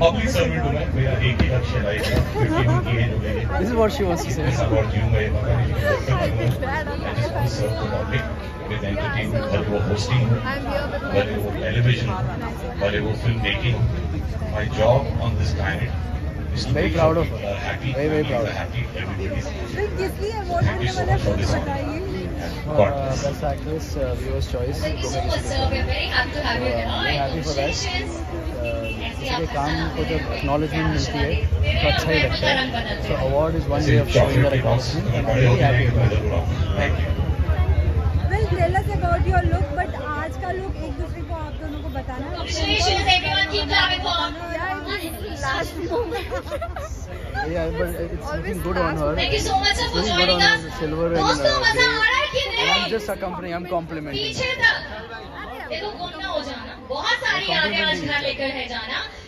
Public servant हूँ मैं मेरा एक ही लक्ष्य है लाइफ का फिफ्टी की एज हो गई है This is what she wants to say. ऐसा बहुत जीऊंगा ये पता नहीं लेकिन जब तक जीऊंगा I just want to serve the public with entertainment भले वो hosting हो भले वो television हो भले वो film making my job on this planet is to Very make proud sure of her. people are happy Very, very families proud. are happy everybody is happy फिर किस लिए अवार्ड Thank you मिलने so वाला much for है this बताइए Uh, God bless. best actress, uh, viewer's choice. Thank you so दोनों much, किसी sir. को- We're very happy to have you here. Uh, very happy for that. किसी काम को जब एक्नॉलेजमेंट मिलती है तो अच्छा ही लगता है। So award is one way of showing your accomplishment आज का लुक एक दूसरे को आप दोनों को बताना yeah, but it's looking good on her. Thank you so much for joining us. Silver दोस्तों uh, मज़ा आ रहा है कि नहीं? I'm just accompanying. I'm complimenting. पीछे तक। देखो ना हो जाना। बहुत सारी आज घर लेकर है जाना।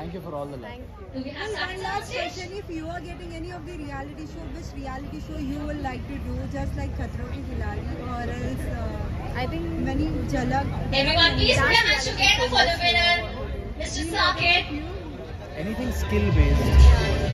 thank you for all the love Do we have And one last question, if you are getting any of the reality show, which reality show you would like to do, just like Khatron Ke Khiladi or else, uh, I think many Jhalak. Everyone, please put your hands together for the winner, Mr. Saket. anything skill based